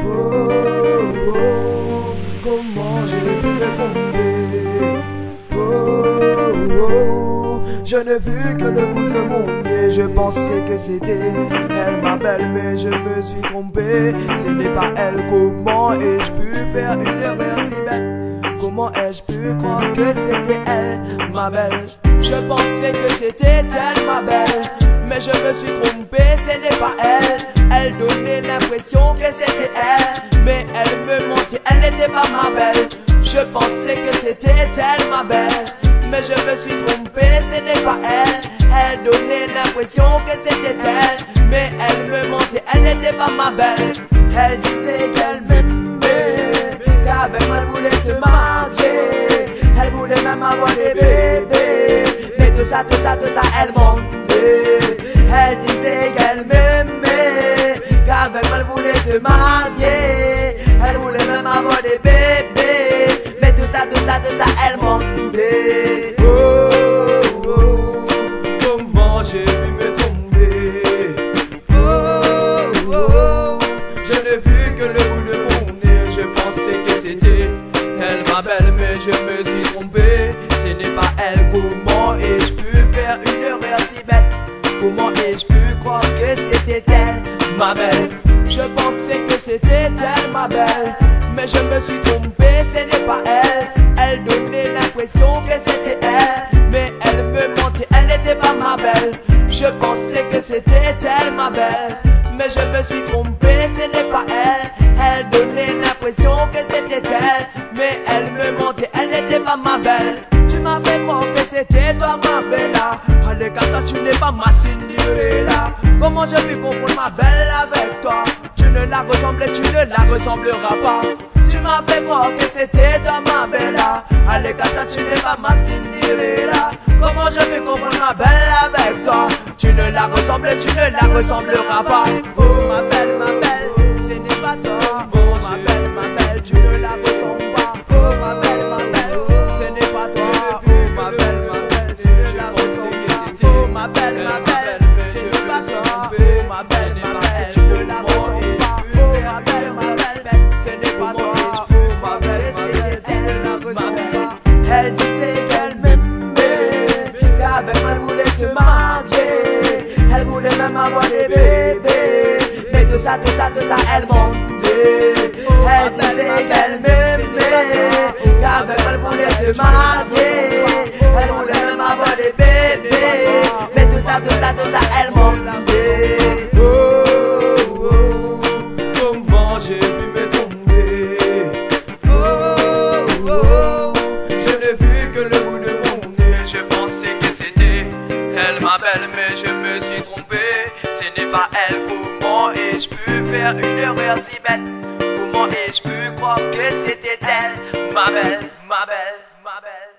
Oh, oh, comment j'ai pu me tromper? Oh, oh, je n'ai vu que le bout de mon nez. Je pensais que c'était elle ma belle Mais je me suis trompé. Ce n'est pas elle. Comment ai-je pu faire une erreur si bête? Comment ai-je pu croire que c'était elle ma belle? Je pensais que c'était elle ma belle. Mais je me suis trompé ce n'est pas elle. Elle donnait l'impression que c'était elle. Mais elle me mentait, elle n'était pas ma belle. Je pensais que c'était elle ma belle. Mais je me suis trompé, ce n'est pas elle. Elle donnait l'impression que c'était elle. Mais elle me mentait, elle n'était pas ma belle. Elle disait qu'elle Elle voulait même avoir des bébés. Mais tout ça, tout ça, tout ça, elle mentait. Elle disait qu'elle m'aimait qu'avec moi elle voulait se marier. Elle voulait même avoir des bébés. Mais tout ça, tout ça, tout ça, elle mentait. Oh, oh, comment j'ai pu me tromper? Oh, oh, je n'ai vu que le bout de mon nez. Je pensais que c'était elle ma belle Mais je me c'était elle ma belle. Mais je me suis trompé, ce n'est pas elle. Elle donnait l'impression que c'était elle. Mais elle me mentait, elle n'était pas ma belle. Je pensais que c'était elle ma belle. Mais je me suis trompé, ce n'est pas elle. Elle donnait l'impression que c'était elle. Mais elle me mentait, elle n'était pas ma belle. Tu m'as fait croire que c'était toi ma belle Allez, quand tu n'es pas ma Cinderella. Comment je puis confondre ma belle avec toi? Ne la ressembles, tu ne la ressembleras pas. Tu m'as fait croire que c'était toi ma belle Allez ça tu n'es pas ma Cinderella. Comment je puis confondre ma belle avec toi? Tu ne la ressembles, tu ne la ressembleras pas. Oh tout ça, tout ça, tout ça, elle mentait. Elle disait qu'elle m'aimait, qu'avec elle voulait se marier. Elle voulait même avoir des bébés, mais tout ça, tout ça, tout ça, elle mentait. j'ai pu me tromper Oh, oh, je n'ai vu que le bout de mon nez Je pensais que c'était elle ma belle Mais je me suis trompé, ce n'est pas elle Comment faire une erreur si bête Comment ai-je pu croire que c'était elle? Ma belle, ma belle, ma belle